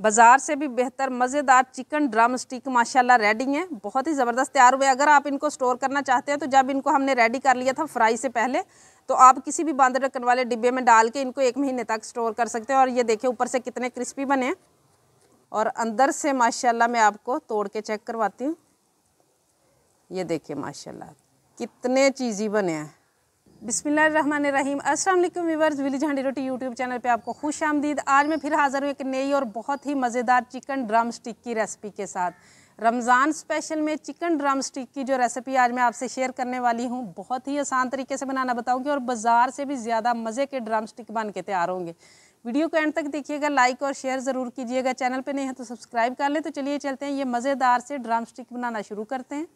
बाज़ार से भी बेहतर, मज़ेदार चिकन ड्रम स्टिक, माशाल्लाह रेडी हैं। बहुत ही ज़बरदस्त तैयार हुए। अगर आप इनको स्टोर करना चाहते हैं तो जब इनको हमने रेडी कर लिया था फ्राई से पहले तो आप किसी भी बंद ढक्कन वाले डिब्बे में डाल के इनको एक महीने तक स्टोर कर सकते हैं। और ये देखिए, ऊपर से कितने क्रिस्पी बने और अंदर से, माशाल्लाह, मैं आपको तोड़ के चेक करवाती हूँ। ये देखिए, माशाल्लाह, कितने चीज़ी बने हैं। बिसमीम अस्सलाम वीवर्स विलेज हांडी रोटी यूट्यूब चैनल पे आपको खुश आमदीद। आज मैं फिर हाज़िर हूँ एक नई और बहुत ही मज़ेदार चिकन ड्रम स्टिक की रेसिपी के साथ। रमज़ान स्पेशल में चिकन ड्रम स्टिक की जो रेसिपी आज मैं आपसे शेयर करने वाली हूँ, बहुत ही आसान तरीके से बनाना बताऊँगी और बाज़ार से भी ज़्यादा मज़े के ड्रम स्टिक बन के तैयार होंगे। वीडियो को एंड तक देखिएगा, लाइक और शेयर ज़रूर कीजिएगा। चैनल पर नहीं है तो सब्सक्राइब कर लें। तो चलिए चलते हैं, ये मज़ेदार से ड्रम स्टिक बनाना शुरू करते हैं।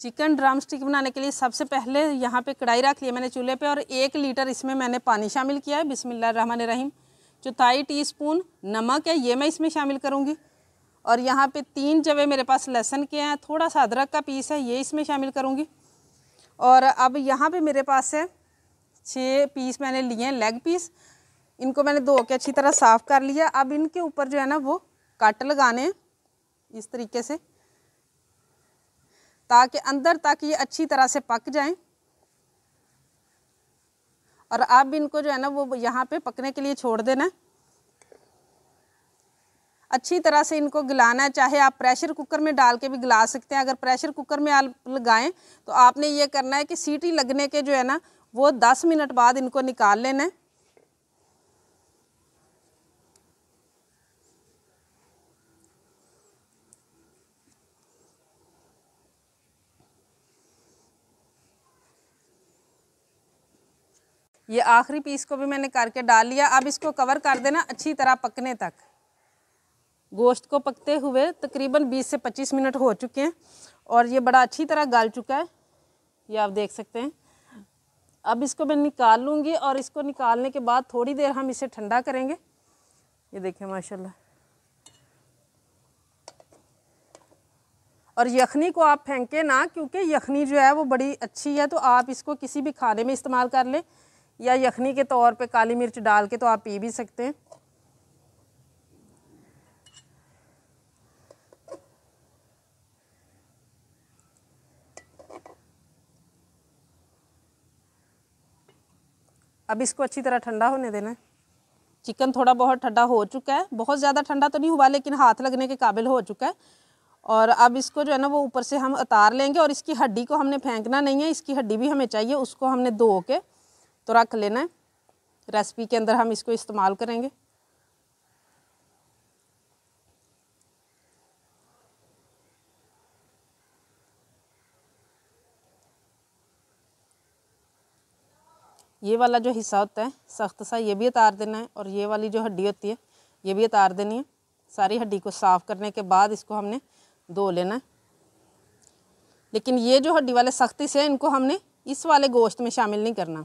चिकन ड्रम स्टिक बनाने के लिए सबसे पहले यहाँ पे कढ़ाई रख लिया मैंने चूल्हे पे और एक लीटर इसमें मैंने पानी शामिल किया है। बिस्मिल्लाह रहीम। चौथाई टीस्पून नमक है, ये मैं इसमें शामिल करूँगी। और यहाँ पे तीन जवे मेरे पास लहसन के हैं, थोड़ा सा अदरक का पीस है, ये इसमें शामिल करूँगी। और अब यहाँ पे मेरे पास है छः पीस मैंने लिए हैं लेग पीस इनको मैंने धो के अच्छी तरह साफ़ कर लिया। अब इनके ऊपर जो है ना वो कट लगाने इस तरीके से। ताकि अंदर तक ये अच्छी तरह से पक जाएँ। और अब इनको जो है ना वो यहाँ पे पकने के लिए छोड़ देना। अच्छी तरह से इनको गिलाना है, चाहे आप प्रेशर कुकर में डाल के भी गिला सकते हैं। अगर प्रेशर कुकर में आप लगाएँ तो आपने ये करना है कि सीटी लगने के जो है ना, वो दस मिनट बाद इनको निकाल लेना है। ये आखिरी पीस को भी मैंने करके डाल लिया। अब इसको कवर कर देना अच्छी तरह पकने तक। गोश्त को पकते हुए तकरीबन 20 से 25 मिनट हो चुके हैं और ये बड़ा अच्छी तरह गल चुका है। ये आप देख सकते हैं। अब इसको मैं निकाल लूँगी और इसको निकालने के बाद थोड़ी देर हम इसे ठंडा करेंगे। ये देखें माशाल्लाह। और यखनी को आप फेंकें ना, क्योंकि यखनी जो है वो बड़ी अच्छी है तो आप इसको किसी भी खाने में इस्तेमाल कर लें। या यखनी के तौर पे काली मिर्च डाल के तो आप पी भी सकते हैं। अब इसको अच्छी तरह ठंडा होने देना है। चिकन थोड़ा बहुत ठंडा हो चुका है। बहुत ज़्यादा ठंडा तो नहीं हुआ, लेकिन हाथ लगने के काबिल हो चुका है। और अब इसको जो है ना, वो ऊपर से हम उतार लेंगे और इसकी हड्डी को हमने फेंकना नहीं है। इसकी हड्डी भी हमें चाहिए, उसको हमने धो के तो रख लेना है। रेसिपी के अंदर हम इसको इस्तेमाल करेंगे। ये वाला जो हिस्सा होता है, सख्त सा, ये भी उतार देना है और ये वाली जो हड्डी होती है, ये भी उतार देनी है। सारी हड्डी को साफ़ करने के बाद इसको हमने धो लेना है। लेकिन ये जो हड्डी वाले सख्ती से इनको हमने इस वाले गोश्त में शामिल नहीं करना।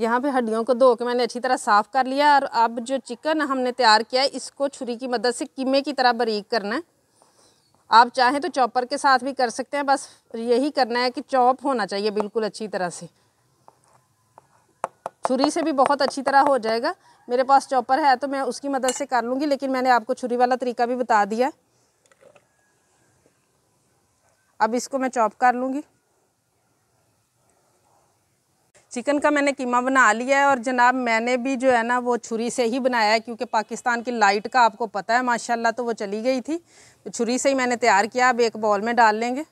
यहाँ पे हड्डियों को धो के मैंने अच्छी तरह साफ़ कर लिया और अब जो चिकन हमने तैयार किया है, इसको छुरी की मदद से कीमे की तरह बारीक करना है। आप चाहें तो चॉपर के साथ भी कर सकते हैं, बस यही करना है कि चॉप होना चाहिए बिल्कुल अच्छी तरह से। छुरी से भी बहुत अच्छी तरह हो जाएगा। मेरे पास चॉपर है तो मैं उसकी मदद से कर लूँगी, लेकिन मैंने आपको छुरी वाला तरीका भी बता दिया अब इसको मैं चॉप कर लूँगी। चिकन का मैंने कीमा बना लिया है और जनाब मैंने भी जो है ना वो छुरी से ही बनाया है, क्योंकि पाकिस्तान की लाइट का आपको पता है, माशाल्लाह तो वो चली गई थी। तो छुरी से ही मैंने तैयार किया, अब एक बॉल में डाल लेंगे।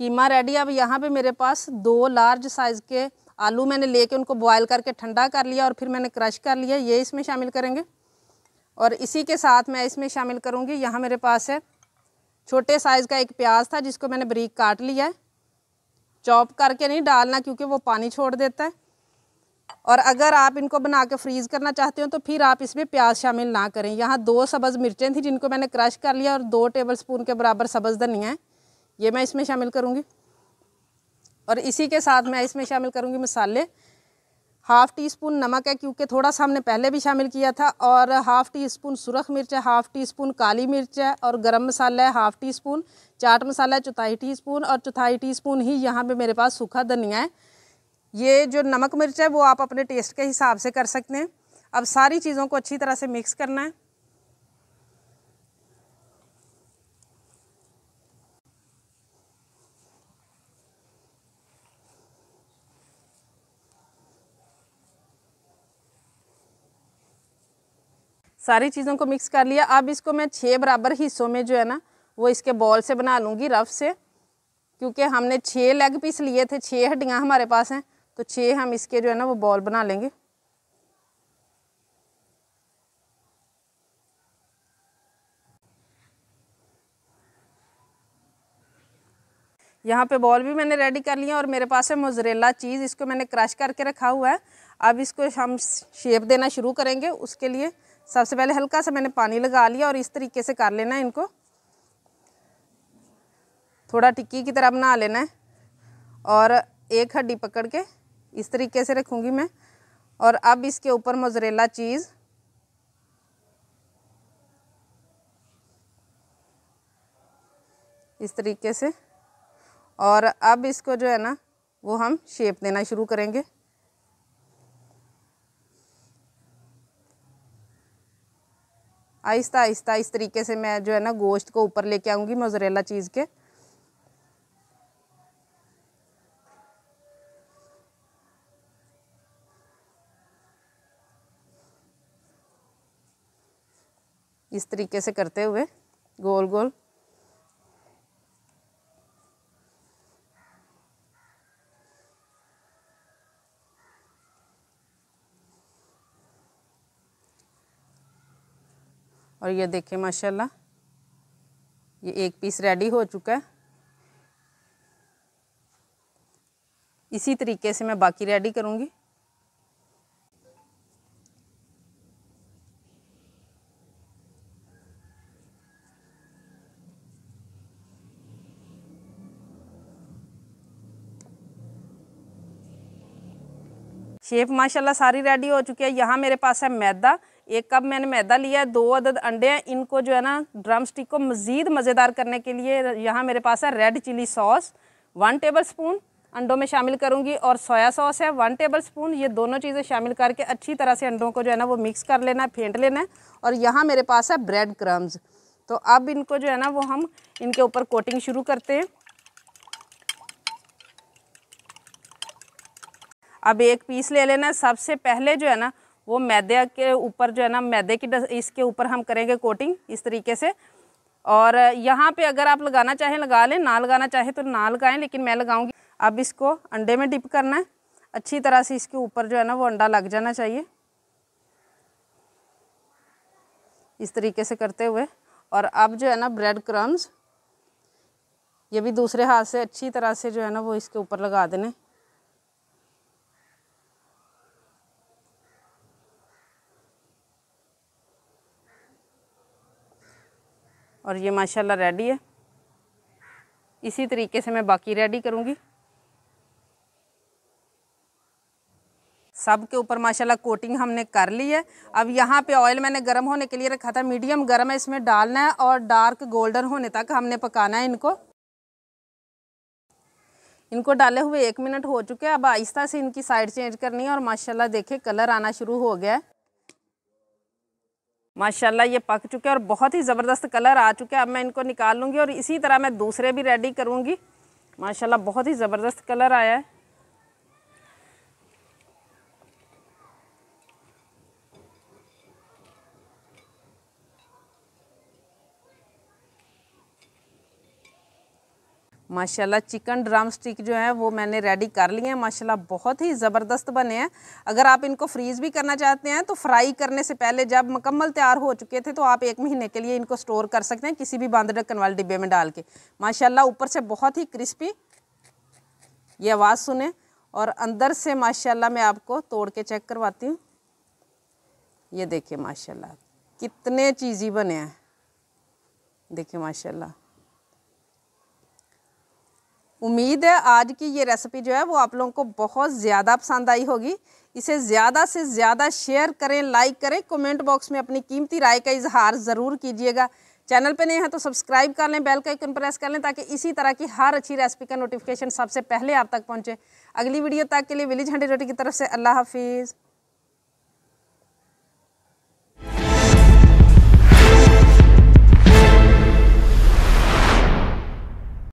कीमा रेडी अब यहाँ पे मेरे पास दो लार्ज साइज़ के आलू मैंने लेके उनको बॉयल करके ठंडा कर लिया और फिर मैंने क्रश कर लिया, ये इसमें शामिल करेंगे। और इसी के साथ मैं इसमें शामिल करूँगी, यहाँ मेरे पास है छोटे साइज़ का एक प्याज था जिसको मैंने बरीक काट लिया है। चॉप करके नहीं डालना क्योंकि वो पानी छोड़ देता है। और अगर आप इनको बना के फ्रीज़ करना चाहते हो तो फिर आप इसमें प्याज शामिल ना करें। यहाँ दो सब्ज़ मिर्चें थी जिनको मैंने क्रश कर लिया और दो टेबल स्पून के बराबर सब्ज़ धनिया है। ये मैं इसमें शामिल करूँगी। और इसी के साथ मैं इसमें शामिल करूँगी मसाले। हाफ़ टी स्पून नमक है, क्योंकि थोड़ा सा हमने पहले भी शामिल किया था। और हाफ़ टी स्पून सुरख मिर्च है, हाफ़ टी स्पून काली मिर्च है और गरम मसाला है, half teaspoon chaat masala है, चौथाई टी स्पून और चौथाई टी स्पून ही यहाँ पे मेरे पास सूखा धनिया है। ये जो नमक मिर्च है, वो आप अपने टेस्ट के हिसाब से कर सकते हैं। अब सारी चीज़ों को अच्छी तरह से मिक्स करना है। सारी चीज़ों को मिक्स कर लिया। अब इसको मैं छः बराबर हिस्सों में जो है ना, वो इसके बॉल से बना लूँगी रफ से, क्योंकि हमने छः लेग पीस लिए थे छः हड्डियाँ हमारे पास हैं तो छः हम इसके जो है ना, वो बॉल बना लेंगे। यहाँ पे बॉल भी मैंने रेडी कर लिया और मेरे पास है मोजरेला चीज़ इसको मैंने क्रश करके रखा हुआ है। अब इसको हम शेप देना शुरू करेंगे, उसके लिए सबसे पहले हल्का सा मैंने पानी लगा लिया और इस तरीके से कर लेना है इनको। थोड़ा टिक्की की तरह बना लेना है और एक हड्डी पकड़ के इस तरीके से रखूँगी मैं। और अब इसके ऊपर मोजरेला चीज़। इस तरीके से। और अब इसको जो है ना, वो हम शेप देना शुरू करेंगे। आहिस्ता आहिस्ता इस तरीके से मैं जो है ना गोश्त को ऊपर लेके आऊँगी मोजरेला चीज़ के। इस तरीके से करते हुए गोल गोल और ये देखें माशाल्लाह, ये एक पीस रेडी हो चुका है। इसी तरीके से मैं बाकी रेडी करूँगी। शेप माशाल्लाह सारी रेडी हो चुकी है। यहाँ मेरे पास है मैदा। एक कप मैंने मैदा लिया है, दो अदद अंडे हैं। इनको जो है ना ड्रम स्टिक को मज़ीद मज़ेदार करने के लिए यहाँ मेरे पास है red chilli sauce one tablespoon अंडों में शामिल करूँगी और सोया सॉस है वन टेबल स्पून ये दोनों चीज़ें शामिल करके अच्छी तरह से अंडों को जो है ना, वो मिक्स कर लेना है, फेंट लेना है। और यहाँ मेरे पास है ब्रेड क्रम्स तो अब इनको जो है ना, वो हम इनके ऊपर कोटिंग शुरू करते हैं। अब एक पीस ले लेना। सबसे पहले जो है ना, वो मैदे के ऊपर जो है ना, मैदे की इसके ऊपर हम करेंगे कोटिंग इस तरीके से। और यहाँ पे अगर आप लगाना चाहें, लगा लें। ना लगाना चाहें तो ना लगाएँ, लेकिन मैं लगाऊँगी। अब इसको अंडे में डिप करना है। अच्छी तरह से इसके ऊपर जो है ना, वो अंडा लग जाना चाहिए। इस तरीके से करते हुए। और अब जो है ना, ब्रेड क्रम्स। ये भी दूसरे हाथ से अच्छी तरह से जो है ना, वो इसके ऊपर लगा देने। और ये माशाल्लाह रेडी है। इसी तरीके से मैं बाकी रेडी करूँगी। सब के ऊपर माशाल्लाह कोटिंग हमने कर ली है। अब यहाँ पे ऑयल मैंने गर्म होने के लिए रखा था मीडियम गर्म है, इसमें डालना है और डार्क गोल्डन होने तक हमने पकाना है इनको। इनको डाले हुए एक मिनट हो चुके हैं, अब आहिस्ता से इनकी साइड चेंज करनी है और माशाल्लाह देखे कलर आना शुरू हो गया है। माशाल्लाह, ये पक चुके हैं और बहुत ही ज़बरदस्त कलर आ चुके हैं। अब मैं इनको निकाल लूँगी और इसी तरह मैं दूसरे भी रेडी करूँगी। माशाल्लाह, बहुत ही ज़बरदस्त कलर आया है। माशाल्लाह, चिकन ड्रम स्टिक जो है वो मैंने रेडी कर लिए हैं। माशाल्लाह, बहुत ही ज़बरदस्त बने हैं। अगर आप इनको फ्रीज़ भी करना चाहते हैं तो फ्राई करने से पहले जब मुकम्मल तैयार हो चुके थे तो आप एक महीने के लिए इनको स्टोर कर सकते हैं किसी भी बंद ढक्कन वाले डिब्बे में डाल के। माशाल्लाह, ऊपर से बहुत ही क्रिस्पी ये आवाज़ सुने और अंदर से माशाल्लाह मैं आपको तोड़ के चेक करवाती हूँ। ये देखिए माशाल्लाह, कितने चीज़ी बने हैं। देखिए माशाल्लाह। उम्मीद है आज की ये रेसिपी जो है वो आप लोगों को बहुत ज़्यादा पसंद आई होगी। इसे ज़्यादा से ज़्यादा शेयर करें लाइक करें। कमेंट बॉक्स में अपनी कीमती राय का इजहार ज़रूर कीजिएगा। चैनल पे नहीं है तो सब्सक्राइब कर लें बेल का आइकन प्रेस कर लें ताकि इसी तरह की हर अच्छी रेसिपी का नोटिफिकेशन सबसे पहले आप तक पहुँचे। अगली वीडियो तक के लिए विलेज हंडी रोटी की तरफ़ से अल्लाह हाफिज़।